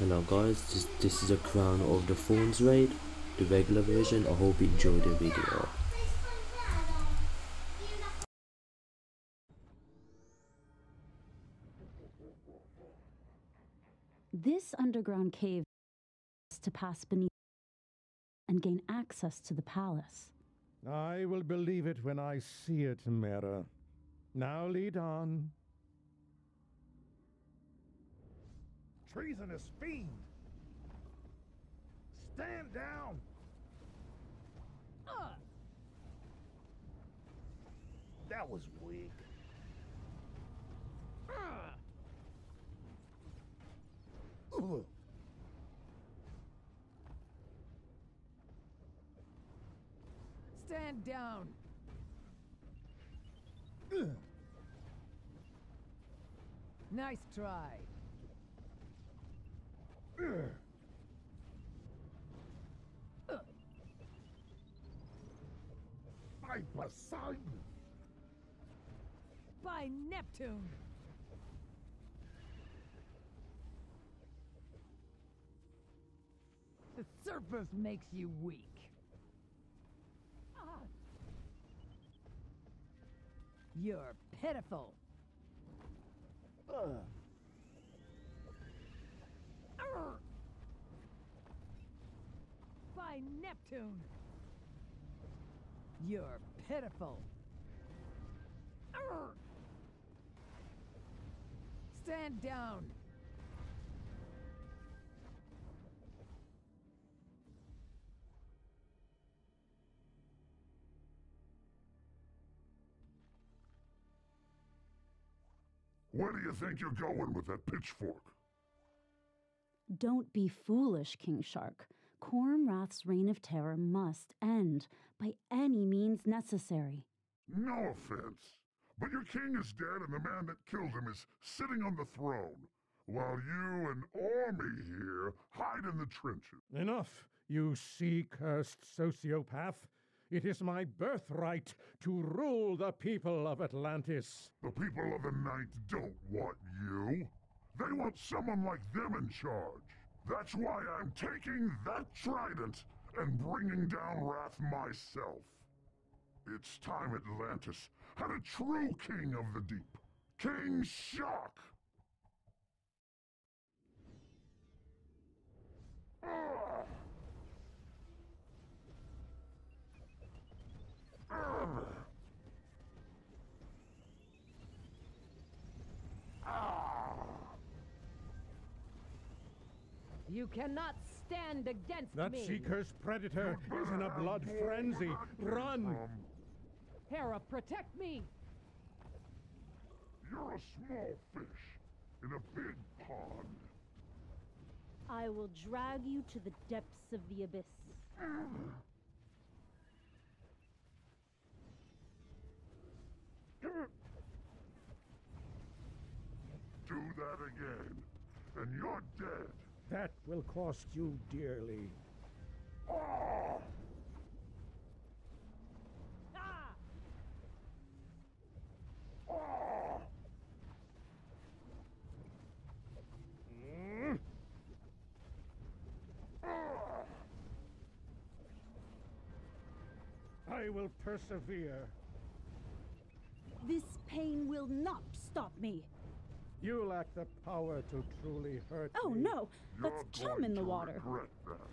Hello guys, this, this is a Crown of the Thorns raid, the regular version. I hope you enjoyed the video. This underground cave is to pass beneath and gain access to the palace. I will believe it when I see it, Mera. Now lead on. Treasonous fiend! Stand down! That was weak. Ugh. Stand down. Nice try. By Poseidon! By Neptune. The surface makes you weak. Ah. You're pitiful. Ugh. By Neptune. You're pitiful. Stand down. Where do you think you're going with that pitchfork? Don't be foolish, King Shark. Corum Rath's reign of terror must end by any means necessary. No offense, but your king is dead and the man that killed him is sitting on the throne, while you and army here hide in the trenches. Enough, you sea cursed sociopath. It is my birthright to rule the people of Atlantis. The people of the night don't want you. They want someone like them in charge. That's why I'm taking that trident and bringing down Rath myself. It's time Atlantis had a true king of the deep. King Shark! Ah! Ah! Ah! You cannot stand against That me. sea cursed predator is in a blood frenzy. Run! Hera, protect me. You're a small fish in a big pond. I will drag you to the depths of the abyss. Do that again, and you're dead. That will cost you dearly. I will persevere. This pain will not stop me. You lack the power to truly hurt Oh me. no, that's You're chum going in the to water. regret that.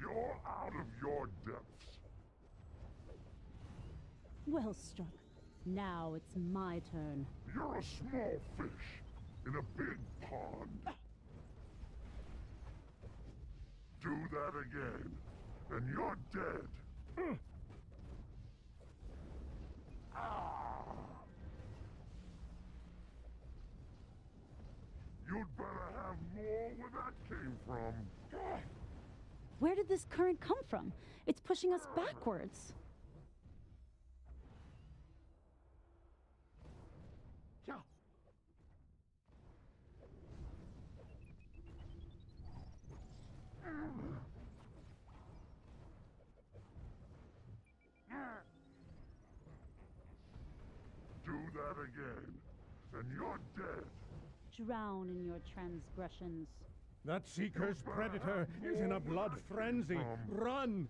You're out of your depths. Well struck. Now it's my turn. You're a small fish in a big pond. Do that again, and you're dead. Ah! You'd better have more where that came from. Where did this current come from? It's pushing us backwards. Yeah. Do that again, and you're dead. Drown in your transgressions. That Seeker's predator is in a blood frenzy. Run!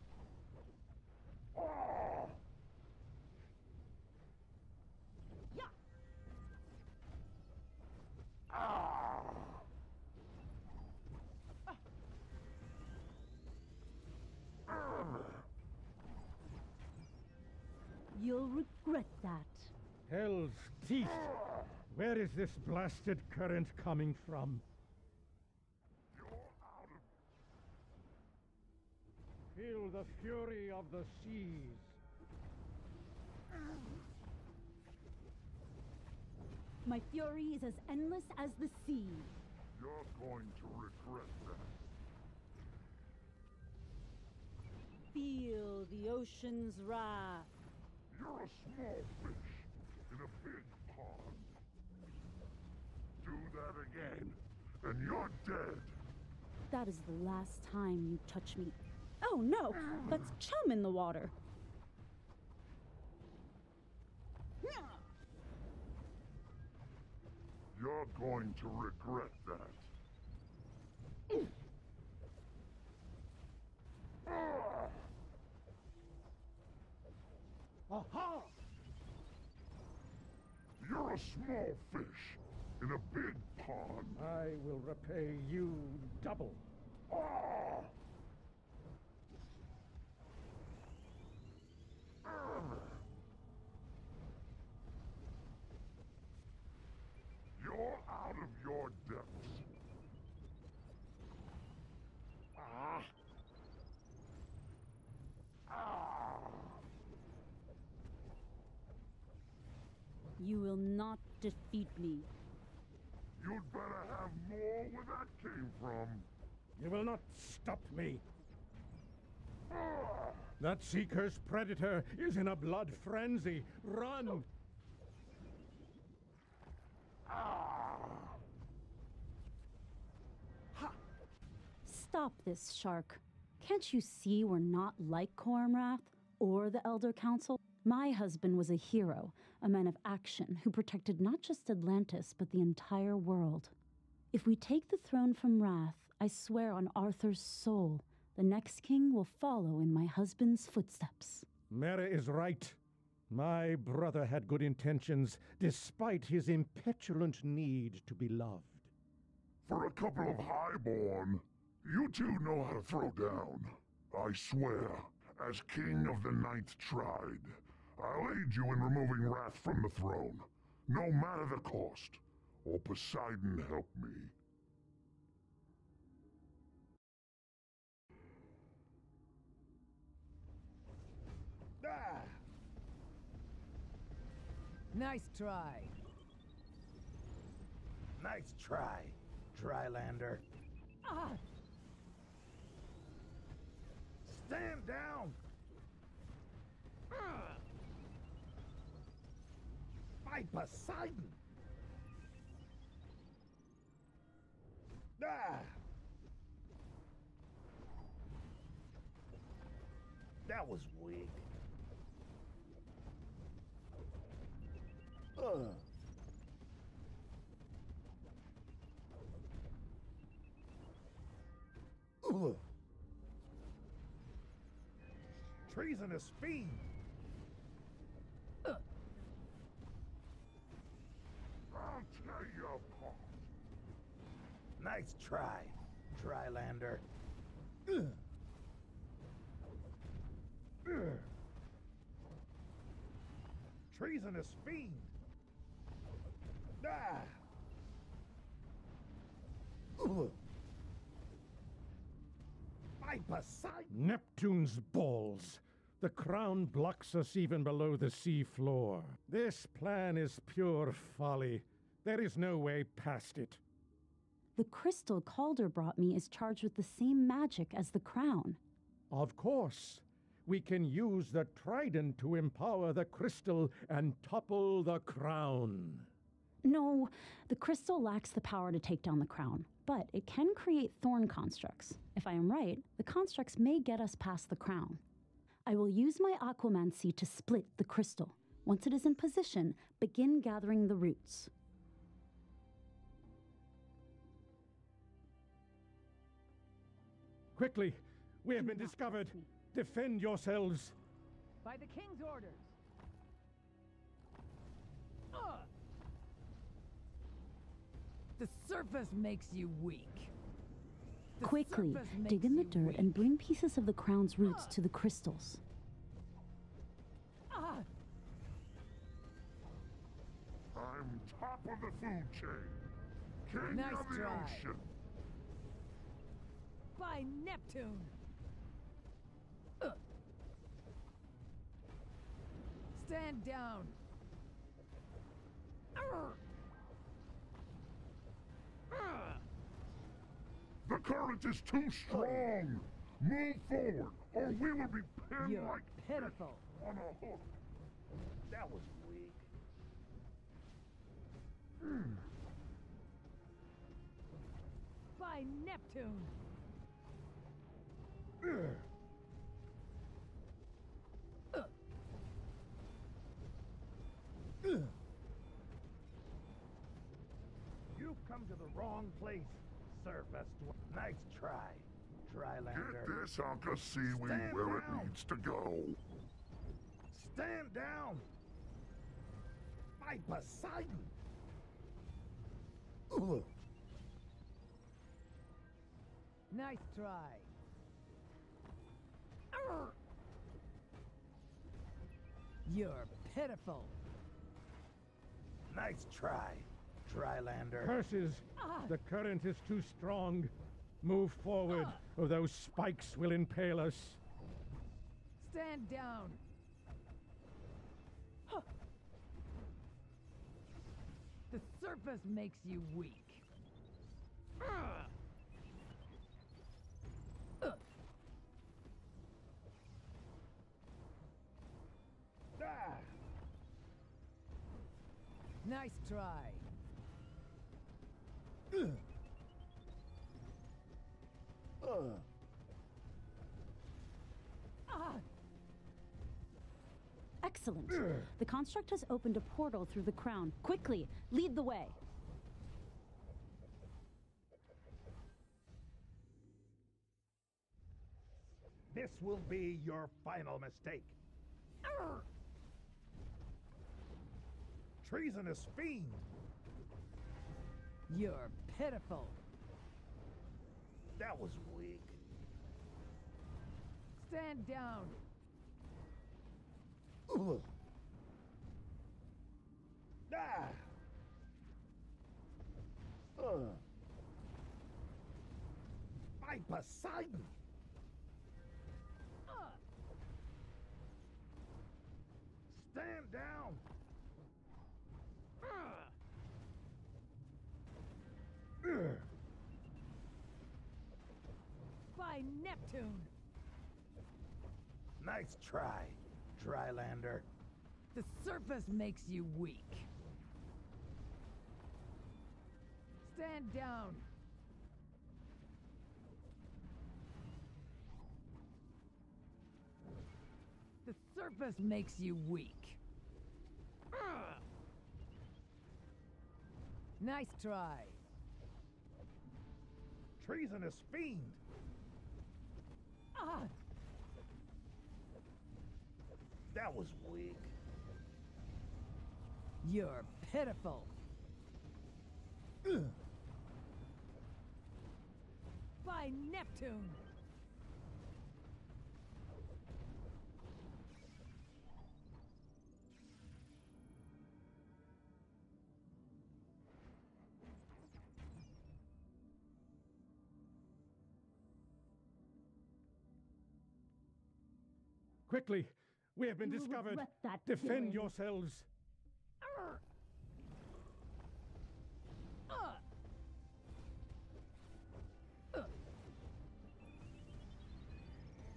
You'll regret that. Hell's teeth! Where is this blasted current coming from? Feel the fury of the seas. My fury is as endless as the sea. You're going to regret that. Feel the ocean's wrath. You're a small fish in a big pond. Do that again, and you're dead. That is the last time you touch me. Oh no! That's chum in the water. You're going to regret that. Aha! You're a small fish in a big pond. I will repay you double. Ah! You're out of your depths. Ah! Ah! You will not defeat me. You'd better have more where that came from. You will not stop me. Ah! That Seeker's predator is in a blood frenzy. Run! Stop this, Shark. Can't you see we're not like Corum Rath or the Elder Council? My husband was a hero, a man of action who protected not just Atlantis, but the entire world. If we take the throne from Rath, I swear on Arthur's soul, the next king will follow in my husband's footsteps. Mera is right. My brother had good intentions, despite his impetulant need to be loved. For a couple of highborn, you two know how to throw down. I swear, as king of the Ninth Tride, I'll aid you in removing Rath from the throne, no matter the cost. Or Poseidon help me. Ah! Nice try. Nice try, Drylander. Ah! Stand down! Ah! By Poseidon! Ah! That was weak. Ugh. Ugh. Treasonous fiend! I'll tear you apart. Nice try. Ugh. Treasonous fiend! Ah! By Poseidon! Neptune's balls! The crown blocks us even below the sea floor. This plan is pure folly. There is no way past it. The crystal Calder brought me is charged with the same magic as the crown. Of course, we can use the trident to empower the crystal and topple the crown. No, the crystal lacks the power to take down the crown, but it can create thorn constructs. If I am right, the constructs may get us past the crown. I will use my aquamancy to split the crystal. Once it is in position, begin gathering the roots. Quickly! We have Do been discovered! Defend yourselves! By the king's orders. Ugh. The surface makes you weak. The Quickly, dig in the dirt weak. and bring pieces of the crown's roots to the crystals. Ah, I'm top of the food chain. King Nice of the try. ocean. By Neptune. Stand down. The current is too strong. Move forward, or we will be pinned You're like pitiful. on a hook. That was weak. By Neptune. You've come to the wrong place, surface. dw- Nice try, Drylander. Get this hunk of seaweed Stand where it needs to go. Stand down! By Poseidon! Nice try. Arr. You're pitiful. Nice try, Drylander. Curses! Ah. The current is too strong. Move forward, or those spikes will impale us. Stand down. The surface makes you weak. Nice try. ugh. Ah. Excellent. The construct has opened a portal through the crown. Quickly, lead the way. This will be your final mistake. Arr. Treasonous fiend! You're pitiful. That was weak. Stand down. Ugh. Ah! Ugh. By Poseidon! Stand down! Ah. Ugh. By Neptune. Nice try, Drylander. The surface makes you weak. Stand down. The surface makes you weak. Nice try. Treasonous fiend! Ah. That was weak. You're pitiful. Ugh. By Neptune. Quickly! We have been You discovered! that Defend killing. yourselves! Arr. Ugh.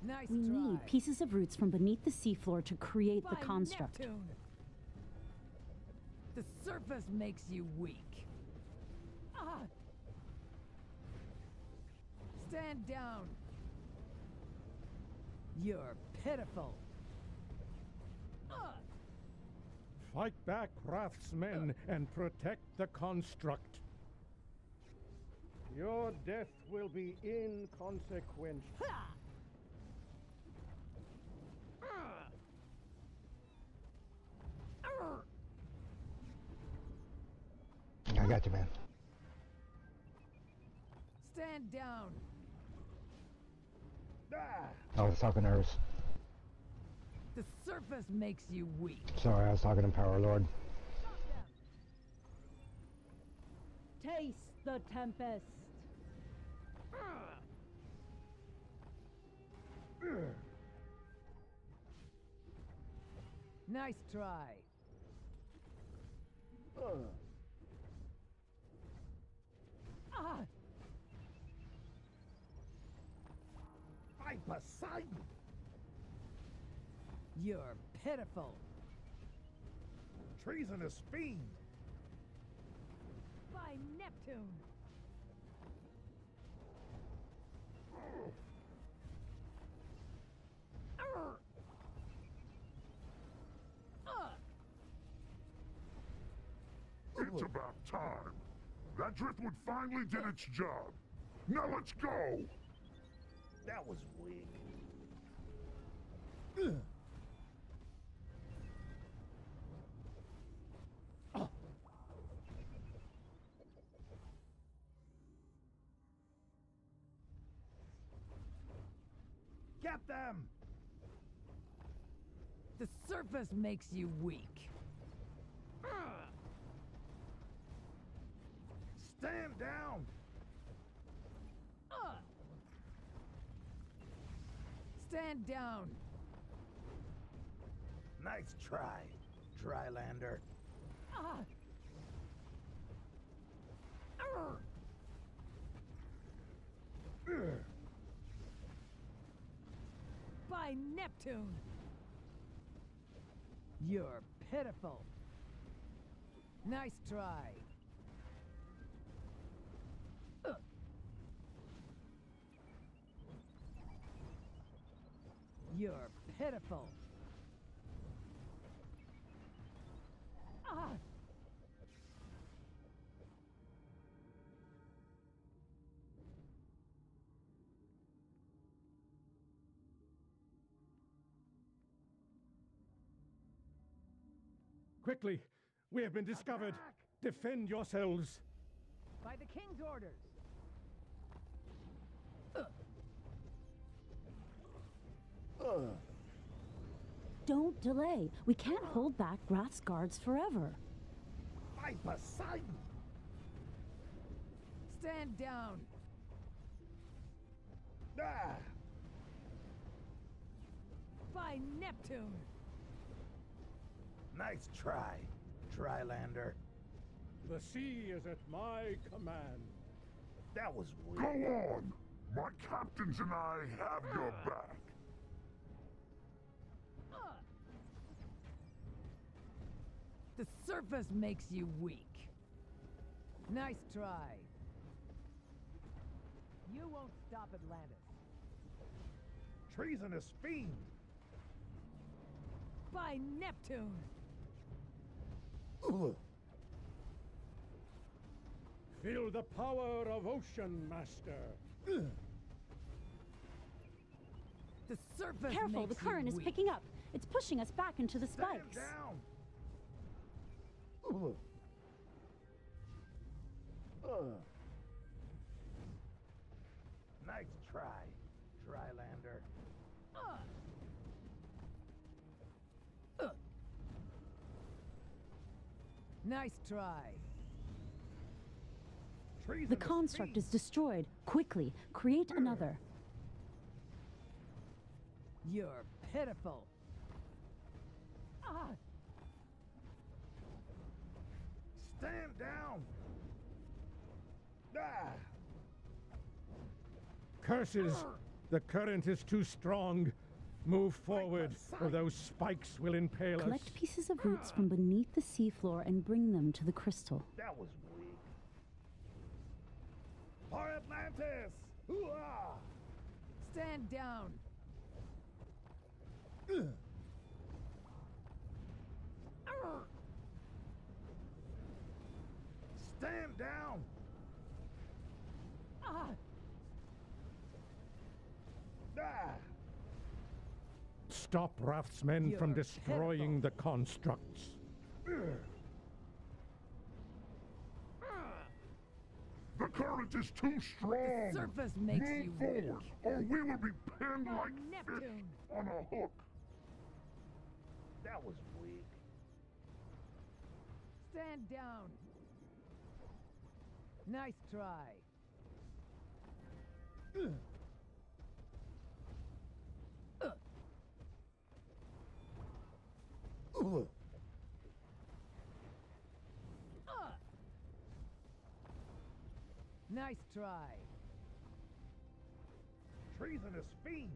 Nice We try. need pieces of roots from beneath the seafloor to create the construct. Neptune. The surface makes you weak. Ah. Stand down. You're pitiful. Fight back, Rath's men, and protect the construct. Your death will be inconsequential. I got you, man. Stand down. I was talking to hers. The surface makes you weak. Sorry, I was talking to Power Lord. Taste the tempest. Nice try. Ah! By Poseidon! You're pitiful. Treasonous fiend! By Neptune. Arr! It's about time. That driftwood finally did its job. Now let's go! That was weak. Get them! The surface makes you weak. Stand down! Ah! Stand down. Nice try, Drylander. Ah! Arr! By Neptune. You're pitiful. Nice try. You're pitiful. Ah! Quickly! We have been discovered! Defend yourselves! By the king's orders. Don't delay. We can't hold back Rath's guards forever. By Poseidon! Stand down. Ah! By Neptune. Nice try, Drylander. The sea is at my command. That was weak. Go on! My captains and I have your back. The surface makes you weak. Nice try. You won't stop Atlantis. Treasonous fiend! By Neptune. Feel the power of Ocean Master. The surface Careful, makes the current you is weak. picking up. It's pushing us back into the Stand spikes. down! Nice try, Drylander. Ugh. Nice try. The construct is destroyed. Quickly, create another. You're pitiful. Ah! Stand down! Ah! Curses! The current is too strong. Move forward, or those spikes will impale us. Collect pieces of roots from beneath the seafloor and bring them to the crystal. That was weak. For Atlantis! Hoo-ah! Stand down. Arr! Stand down! Ah! Ah! Stop Rath's men from You're destroying the constructs. The current is too strong. surface makes Move you forward, weak. or we will be pinned By like fish on a hook. That was weak. Stand down. Nice try. Nice try. Treasonous fiend.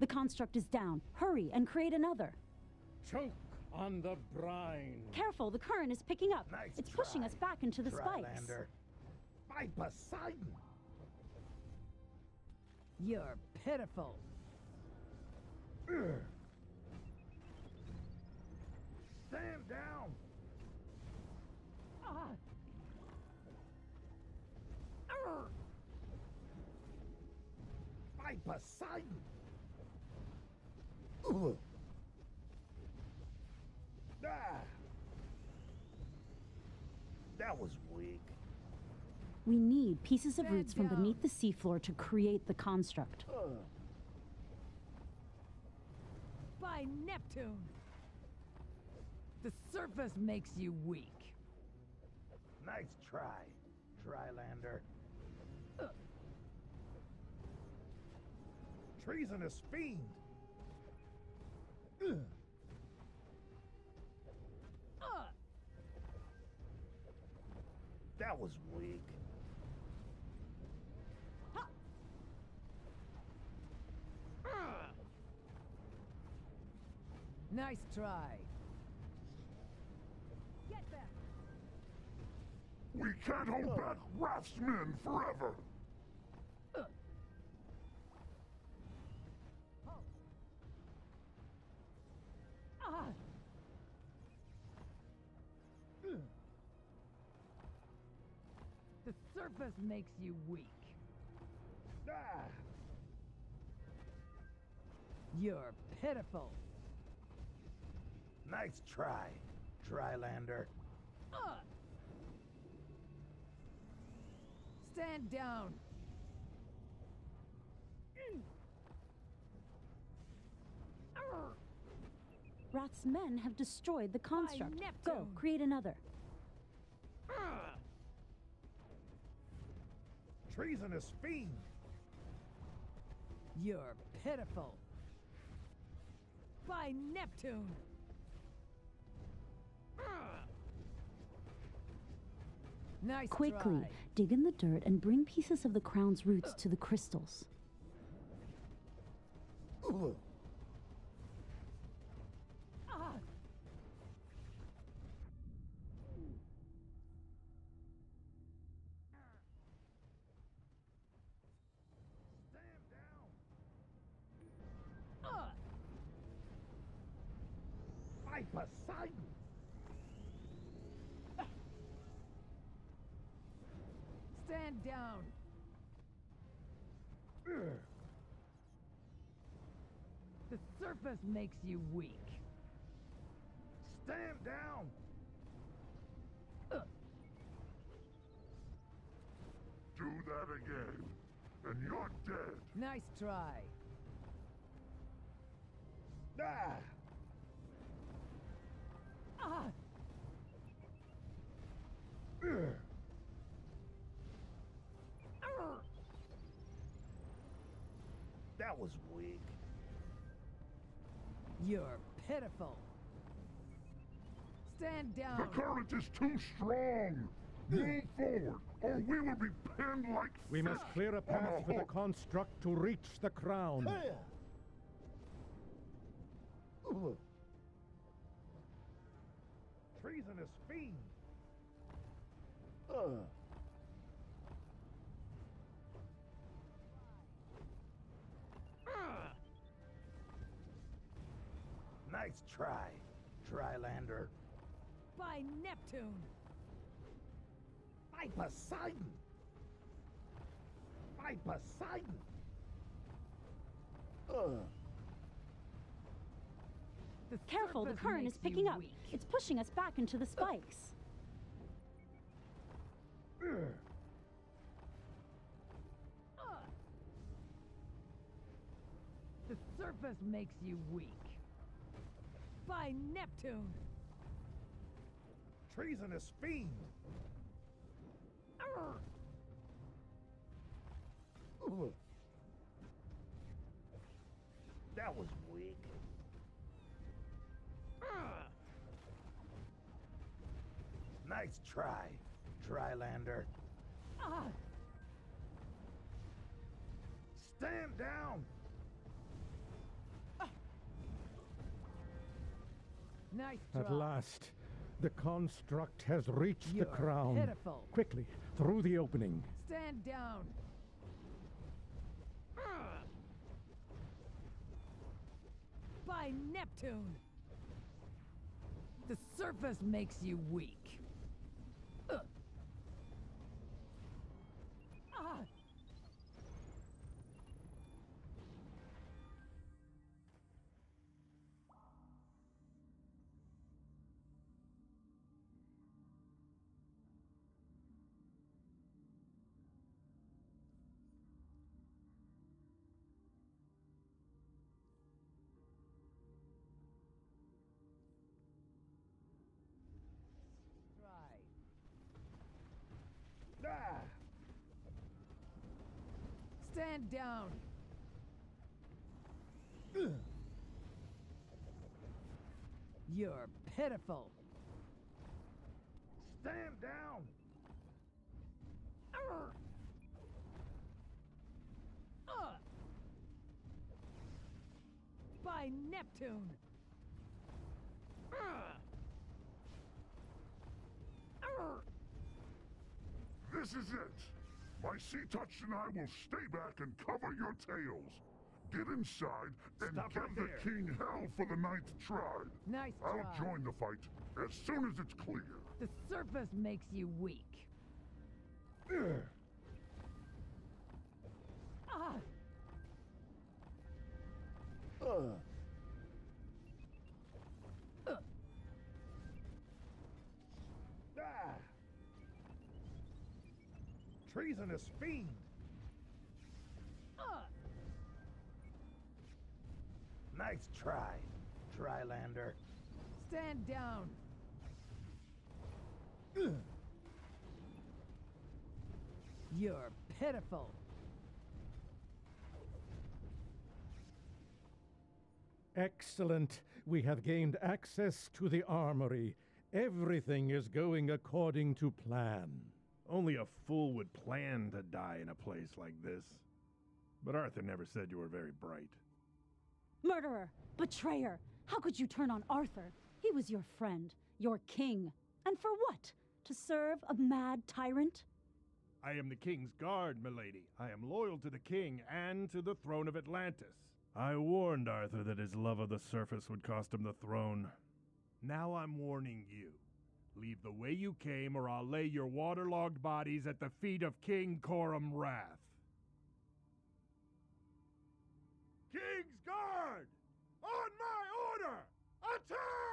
The construct is down. Hurry and create another. Choke on the brine. Careful, the current is picking up. Nice it's pushing us back into the spikes. Drylander. By Poseidon. You're pitiful. Ugh. Stand down. Ah. Arr. By Poseidon. Ugh. Ah. That was weak. We need pieces of Stand roots from beneath the seafloor to create the construct. Ugh. By Neptune! The surface makes you weak. Nice try, Drylander. Ugh. Treasonous fiend. Ugh. That was weak. Nice try. Get back. We can't hold back Rath's men forever. Ah. Surface makes you weak. Ah. You're pitiful. Nice try, Drylander. Ah. Stand down. Arr. Rath's men have destroyed the construct. Go, create another. Ah. Treasonous fiend. You're pitiful. By Neptune. Nice Quickly, try. dig in the dirt and bring pieces of the crown's roots to the crystals. Ugh. Poseidon. Stand down. Ugh. The surface makes you weak. Stand down. Do that again, and you're dead. Nice try. Ah. Ah. Ugh. Arr. That was weak. You're pitiful. Stand down. The current is too strong. Move forward, or we will be pinned like We fish must clear a on path for the construct to reach the crown. Treasonous fiend. Ugh. Ah. Nice try, Drylander. By Neptune. By Poseidon. By Poseidon! Ugh. The Careful, the current is picking up. weak. It's pushing us back into the spikes. The surface makes you weak. By Neptune! Treasonous fiend! Arr! That was weak. Nice try, Drylander. Ah! Stand down! Nice try. At last, the construct has reached You're the crown. pitiful. Quickly, through the opening. Stand down. Ah! By Neptune! The surface makes you weak. Stand down. You're pitiful. Stand down! By Neptune! This is it! My Sea Touch and I will stay back and cover your tails. Get inside and Stop give right the there. king hell for the Ninth Tride. Nice I'll try. join the fight as soon as it's clear. The surface makes you weak. Ugh. Ah! Ugh. Treasonous fiend! Ah! Nice try, Drylander. Stand down. You're pitiful. Excellent. We have gained access to the armory. Everything is going according to plan. Only a fool would plan to die in a place like this. But Arthur never said you were very bright. Murderer! Betrayer! How could you turn on Arthur? He was your friend, your king. And for what? To serve a mad tyrant? I am the king's guard, milady. I am loyal to the king and to the throne of Atlantis. I warned Arthur that his love of the surface would cost him the throne. Now I'm warning you. Leave the way you came, or I'll lay your waterlogged bodies at the feet of King Corum Rath. King's Guard! On my order! Attack!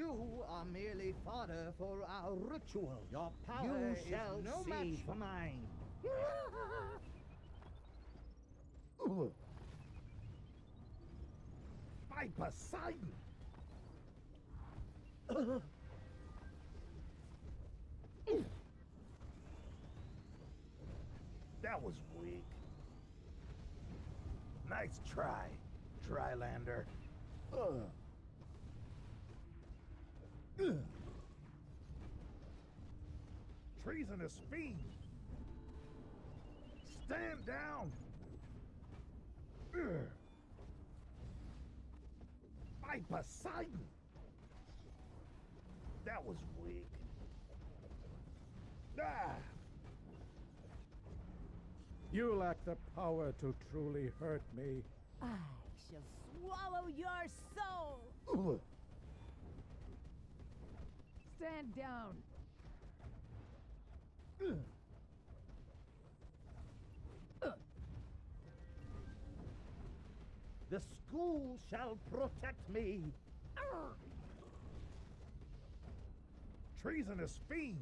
You are merely fodder for our ritual. Your power you is shall no see. match for mine. By Poseidon! That was weak. Nice try, Drylander. Ugh. Ugh. Treasonous fiend! Stand down! Ugh. By Poseidon! That was weak. Ah! You lack the power to truly hurt me. I shall swallow your soul! Stand down! The school shall protect me. Treasonous fiend!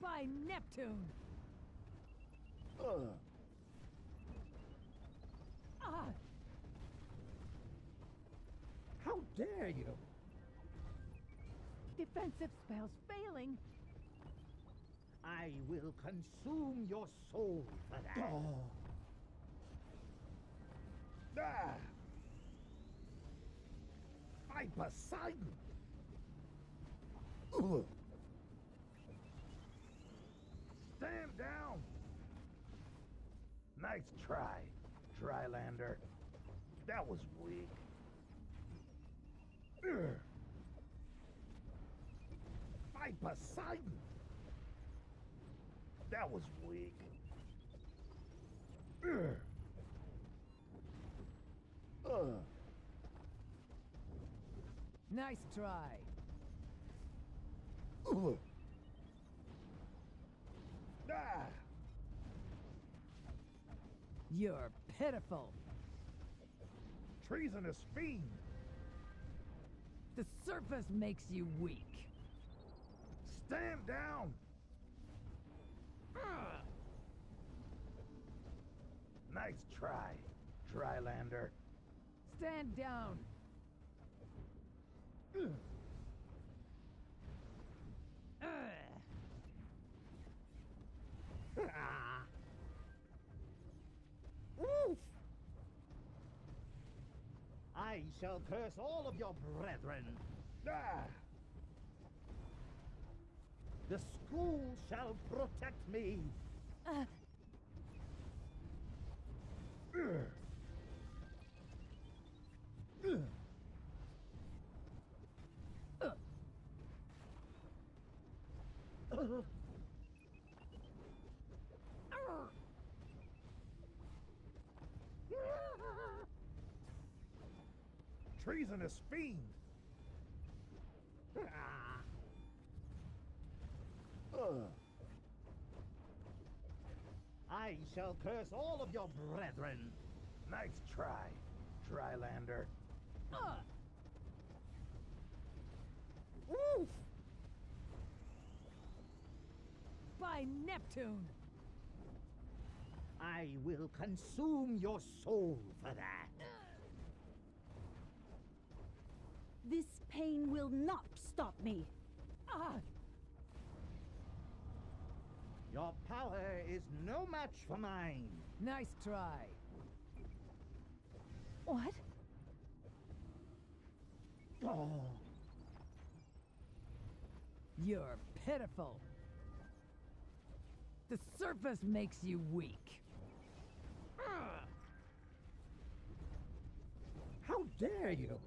By Neptune! Ah! Defensive spells failing! I will consume your soul for that. Ah! By Poseidon! Stand down! Nice try, Drylander. That was weak. Ugh. By Poseidon! That was weak. Ugh. Ugh. Nice try! Ugh. Ah! You're pitiful! Treasonous fiend! The surface makes you weak! Stand down! Nice try, Drylander. Stand down! Ugh. Ah. Woof! I shall curse all of your brethren. Ah! The school shall protect me. Uh, Ugh. Treasonous fiend! I shall curse all of your brethren. Nice try, Drylander. Woof! by Neptune! I will consume your soul for that. This pain will not stop me. Ah! Your power is no match for mine. Nice try! What? Oh. You're pitiful! The surface makes you weak! Ah. How dare you?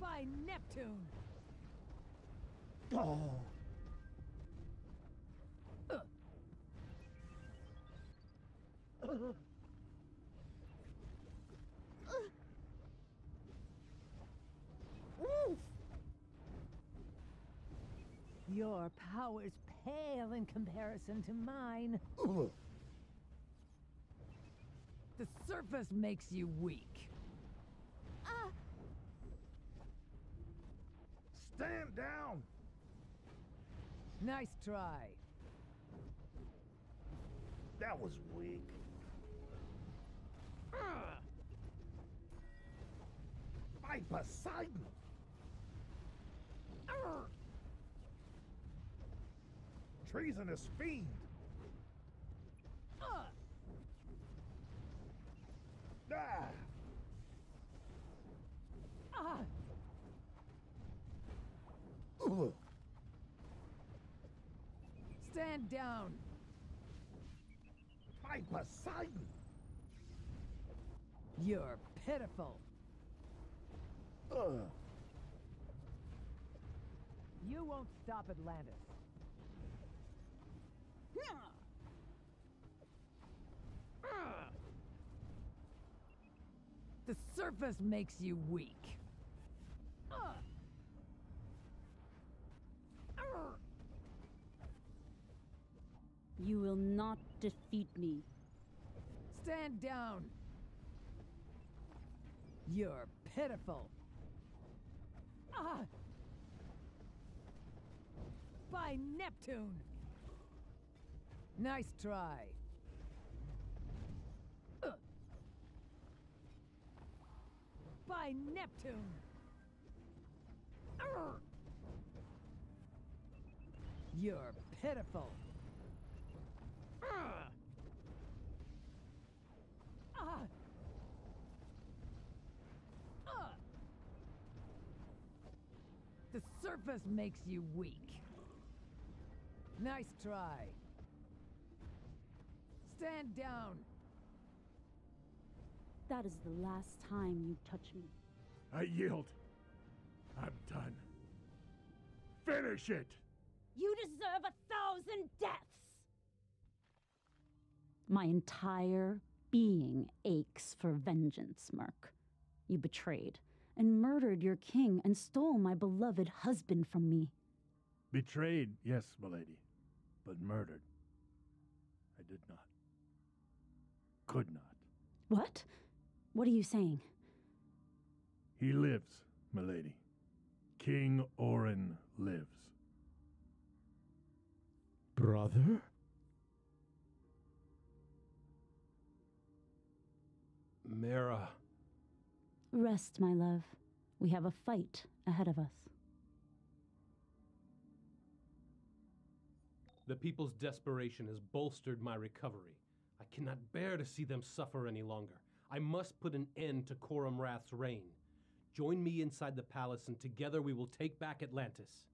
By Neptune! Oh. Your power's pale in comparison to mine. The surface makes you weak. Ah! Stand down! Nice try. That was weak. Ah! By Poseidon! Arr! Treasonous fiend! Ah! Ah! Ah! Ugh. Stand down. By Poseidon! You're pitiful. You won't stop Atlantis. The surface makes you weak. You will not defeat me. Stand down. You're pitiful. Ah! By Neptune! Nice try. By Neptune! You're pitiful. Ah! Ah! The surface makes you weak. Nice try. Stand down. That is the last time you touch me. I yield. I'm done. Finish it! You deserve a thousand deaths! My entire being aches for vengeance, Merc. You betrayed and murdered your king and stole my beloved husband from me. Betrayed, yes, milady. But murdered. I did not. Could not. What? What are you saying? He lives, milady. King Orin lives. Brother? Mera. Rest, my love. We have a fight ahead of us. The people's desperation has bolstered my recovery. I cannot bear to see them suffer any longer. I must put an end to Corum Rath's reign. Join me inside the palace, and together we will take back Atlantis.